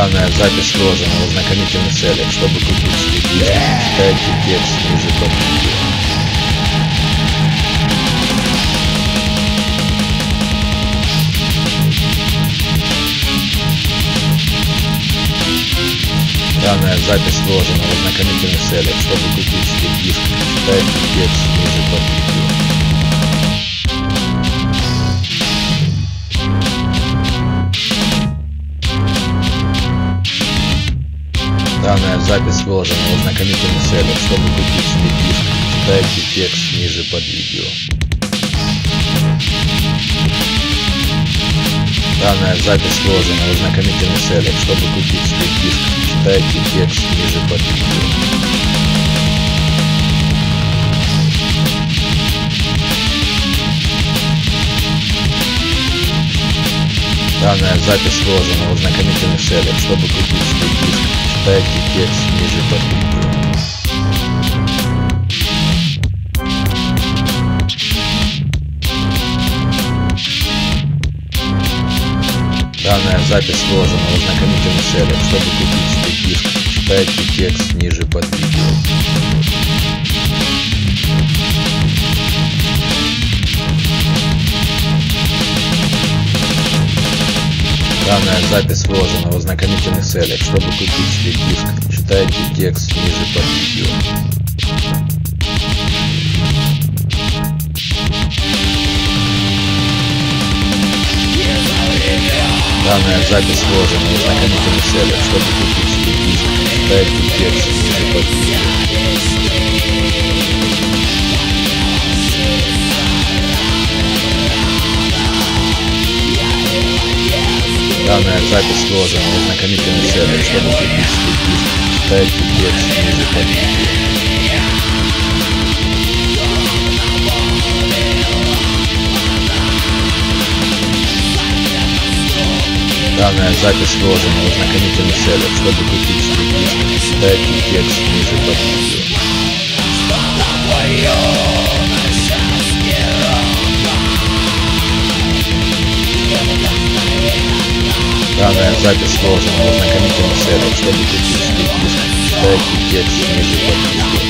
Данная запись сложена в ознакомительных целях. Чтобы купить себе диск, читайте текст ниже под видео. Данная запись сложена в ознакомительных целях. Чтобы купить себе диск, читайте текст ниже под видео. Запись сложена в ознакомительных целях. Чтобы купить себе диск, читайте текст ниже под видео. Данная запись сложена в ознакомительных целях. Чтобы купить себе диск, читайте текст ниже под видео. Данная запись сложена в ознакомительных целях. Чтобы купить себе диск, читайте текст ниже под видео. Данная запись сложена в ознакомительных целях. Чтобы купить себе диск, читайте текст ниже под видео. Данная запись сложена в ознакомительных целях. Чтобы купить себе диск, читайте текст ниже под видео. Данная запись сложена в ознакомительных целях. Чтобы купить себе диск, читайте текст ниже под видео. Данная запись сложена в ознакомительных целях. Чтобы себе диск, читайте текст ниже видео. Данная запись сложена в ознакомительных целях. Чтобы купить диск, читайте текст ниже под видео. Данная запись сложена в ознакомительных целях. Чтобы себе диск, читайте текст ниже под видео.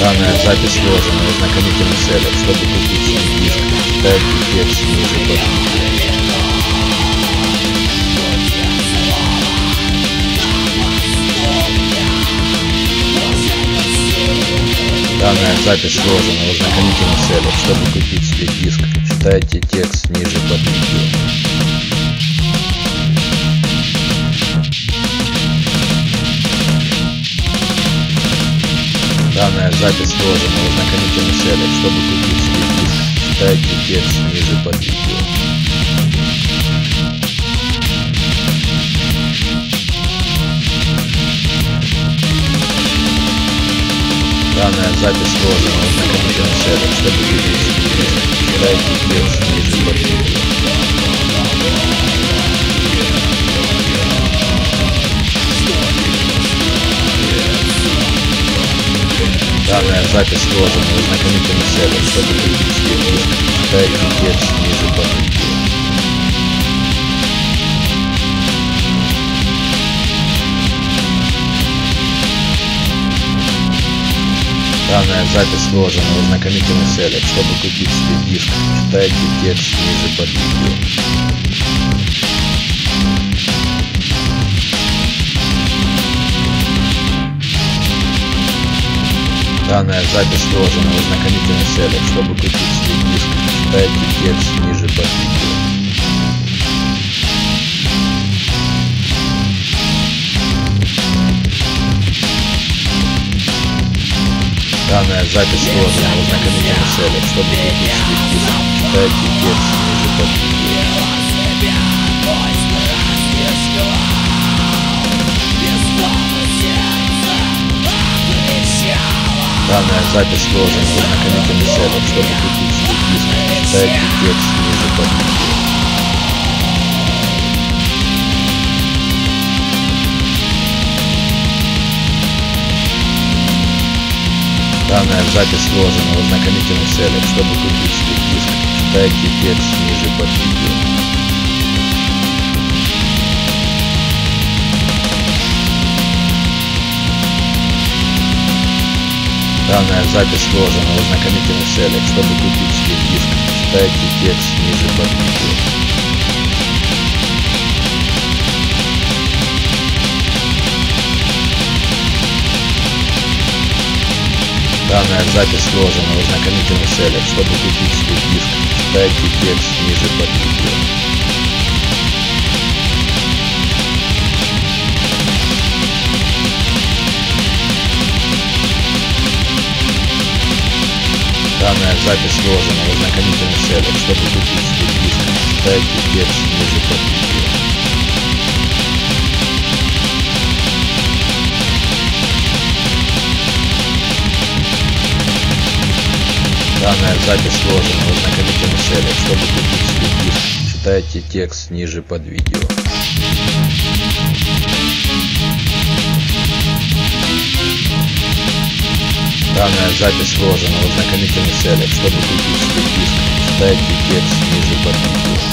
Данная запись сложена в ознакомительных целях. Чтобы себе диск, читайте текст ниже под Данная запись сложена в ознакомительных целях. Чтобы купить себе диск, читайте текст ниже под видео. Данная запись сложена в ознакомительных целях. Чтобы купить себе диск, читайте текст ниже под видео. Данная запись сложена в ознакомительных целях. Чтобы диск, читайте текст под видео. Данная запись сложена в ознакомительных целях. Чтобы себе диск, читайте текст ниже под Данная запись сложена в ознакомительных целях. Чтобы купить себе диск, читайте текст ниже под видео. Данная запись сложена в ознакомительных целях. Чтобы купить себе диск, читайте текст ниже под видео. Данная запись сложена в ознакомительных целях. Чтобы себе диск, читайте текст видео. Данная запись сложена в ознакомительных целях. Чтобы себе диск, читайте текст ниже Данная запись сложена в ознакомительных целях. Чтобы купить себе диск, читайте текст ниже под видео. Данная запись сложена в ознакомительных целях. Чтобы купить себе диск, читайте текст ниже под видео. Данная запись сложена в ознакомительных целях. Чтобы купить себе диск, читайте текст ниже под видео. Данная запись сложена в ознакомительных целях. Чтобы купить себе диск, читайте текст ниже под видео. Данная запись сложена в ознакомительных целях. Чтобы купить себе читайте текст ниже под видео. Данная запись сложена в ознакомительных целях. Чтобы купить себе читайте текст ниже под видео.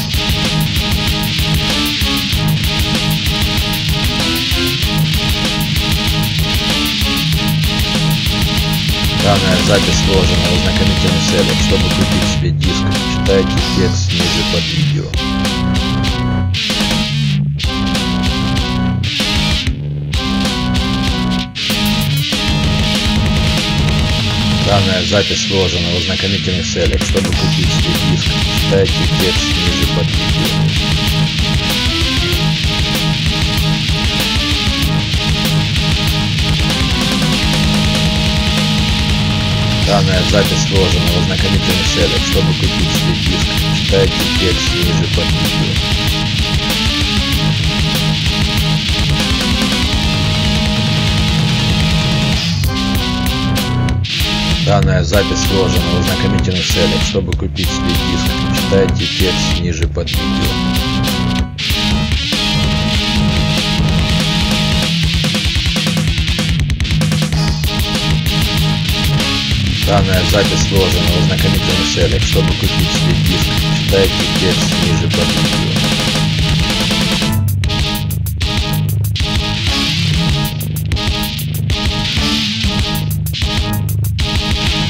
Данная запись сложена в ознакомительных целях. Чтобы купить себе диск, читайте текст ниже под видео. Данная запись сложена в ознакомительных целях. Чтобы купить себе диск, читайте текст ниже под видео. Запись сложена в ознакомительных целях. Чтобы купить себе диск, читайте текст ниже под видео. Данная запись сложена в ознакомительных целях. Чтобы купить себе диск, читайте текст ниже под видео. Данная запись сложена в ознакомительных целях. Чтобы купить себе диск, читайте текст ниже под видео.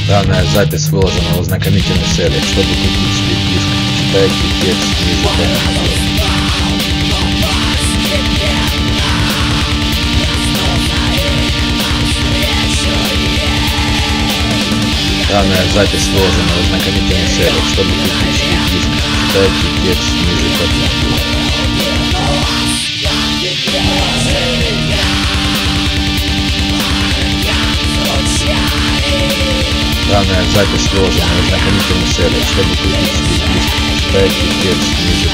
Данная запись выложена в ознакомительных целях. Чтобы купить себе диск, читайте текст ниже под видео. Данная запись сложена в ознакомительных целях. Чтобы себе диск, читайте текст ниже под видео. Данная запись сложена в ознакомительных целях. Чтобы себе диск, читайте текст ниже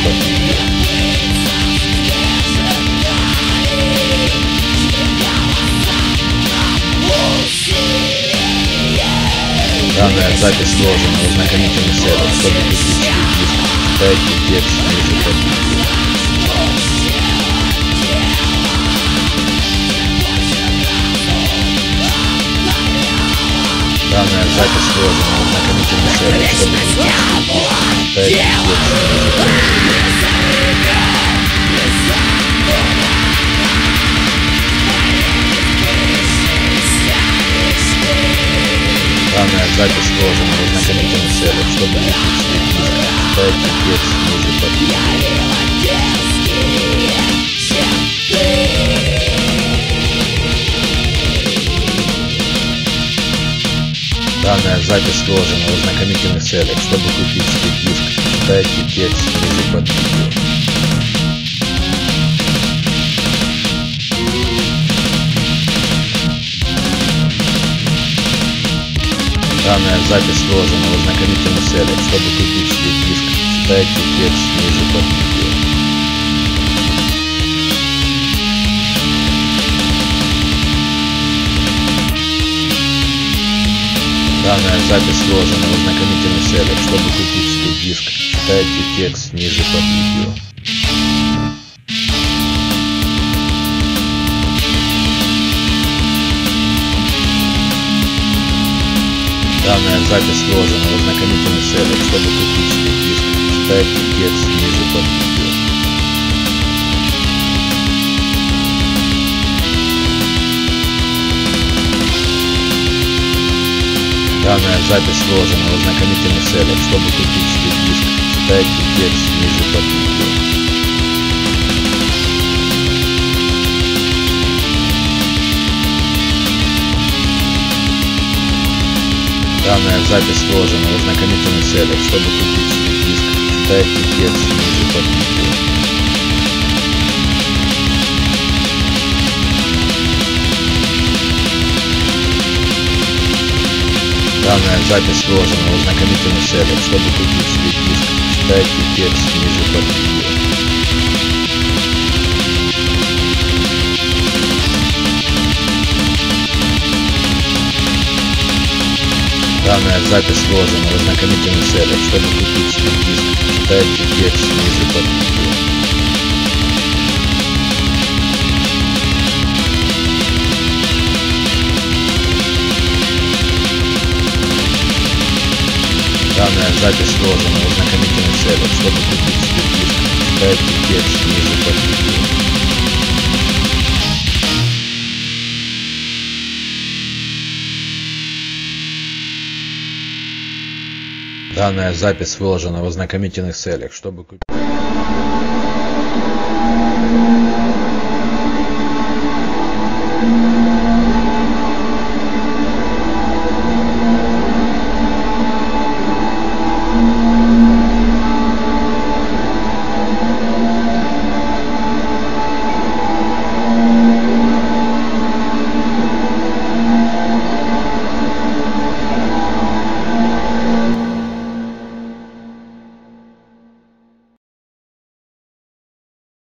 запись сложена в ознакомительных целях. Чтобы купить себе диск, читайте текст ниже под видео. Данная запись сложена в ознакомительных целях. Чтобы купить себе диск, читайте текст ниже под Данная запись сложена в ознакомительных целях. Чтобы под видео. Данная запись сложена в ознакомительных целях. Чтобы купить себе диск, читайте текст ниже под видео. Данная запись сложена в ознакомительных целях. Чтобы купить себе диск, читайте текст ниже под видео. Данная запись сложена в ознакомительных целях. Чтобы купить себе диск, читайте текст ниже под видео. Данная запись сложена в ознакомительных целях. Чтобы купить себе диск, читайте текст ниже под видео. Данная запись сложена в ознакомительных целях. Чтобы купить себе диск, читайте текст ниже под видео. Данная запись сложена в ознакомительных целях. Чтобы купить себе диск, читайте текст ниже под видео. Данная запись сложена в ознакомительных целях. Чтобы купить себе диск, читайте текст ниже под видео. Данная запись сложена в ознакомительных целях. Чтобы купить себе диск, читайте текст ниже под видео. Данная запись сложена в ознакомительных целях. Чтобы купить себе диск, читайте текст ниже под видео. Данная запись выложена в ознакомительных целях. Чтобы купить